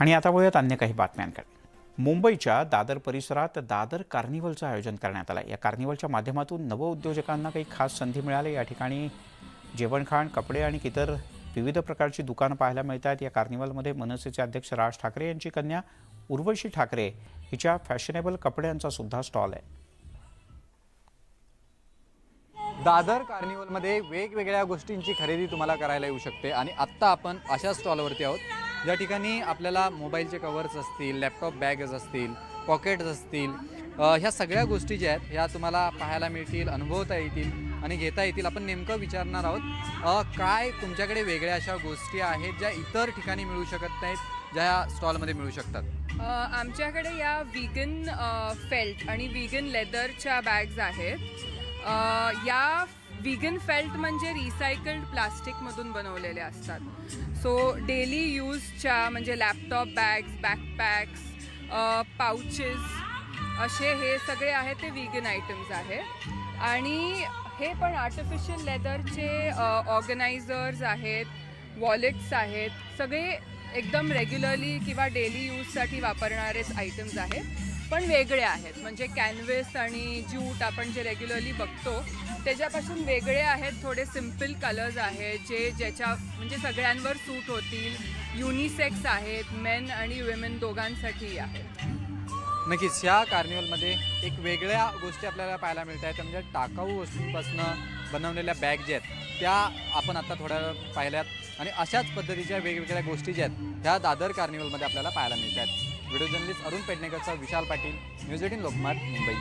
आणि आता वळूयात अन्य काही बातम्यांकडे. मुंबईच्या दादर परिसरात दादर कार्निवलचं आयोजन करण्यात आलं. या कार्निवलच्या माध्यमातून नवउद्योजकांना काही खास संधी मिळाली या ठिकाणी जेवणखाण कपडे आणि इतर विविध प्रकारची दुकानं पाहायला मिळतात. या कार्निवलमध्ये मनसेचे अध्यक्ष राज ठाकरे यांची कन्या उर्वशी ठाकरे हिच्या फॅशनेबल कपड्यांचा सुद्धा स्टॉल आहे. दादर कार्निवलमध्ये वेगवेगळ्या गोष्टींची खरेदी तुम्हाला करायला येऊ शकते आणि आत्ता आपण अशा स्टॉलवरती आहोत. ज्या ठिकाणी आपल्याला मोबाईलचे कवर्स असतील लॅपटॉप बॅगज असतील पॉकेट्स असतील ह्या सगळ्या गोष्टी ज्या आहेत ह्या तुम्हाला पाहायला मिळतील अनुभवता येतील आणि घेता येतील. आपण नेमकं विचारणार आहोत काय तुमच्याकडे वेगळ्या अशा गोष्टी आहेत ज्या इतर ठिकाणी मिळू शकत नाहीत ज्या ह्या स्टॉलमध्ये मिळू शकतात? आमच्याकडे या विगन फेल्ट आणि विगन लेदरच्या बॅग्स आहेत. या विगन फेल्ट म्हणजे रिसायकल्ड प्लास्टिकमधून बनवलेले असतात. सो डेली यूजच्या म्हणजे लॅपटॉप बॅग्स बॅकपॅक्स पाउचेस असे हे सगळे आहेत ते विगन आयटम्स आहे आणि हे पण आर्टिफिशियल लेदरचे ऑर्गनायझर्स आहेत वॉलेट्स आहेत. सगळे एकदम रेग्युलरली किंवा डेली यूजसाठी वापरणारेच आयटम्स आहेत. पण वेगळे आहेत. म्हणजे कॅनव्हस आणि ज्यूट आपण जे रेग्युलरली बघतो त्याच्यापासून वेगळे आहेत थोडे सिंपल कलर्स आहेत जे ज्याच्या म्हणजे सगळ्यांवर सूट होतील. युनिसेक्स आहेत मेन आणि विमेन दोघांसाठी आहेत. नक्कीच ह्या कार्निवलमध्ये एक वेगळ्या गोष्टी आपल्याला पाहायला मिळत आहेत. म्हणजे टाकाऊ वस्तूंपासून बनवलेल्या बॅग ज्या आहेत त्या आपण आता थोड्या पाहिल्यात. आणि अशाच पद्धतीच्या वेगवेगळ्या गोष्टी ज्या आहेत ह्या दादर कार्निवलमध्ये आपल्याला पाहायला मिळत आहेत. व्हिडिओ जर्नलिस्ट अरुण पेडणेकरचा विशाल पाटील न्यूज एटीन लोकमत मुंबई.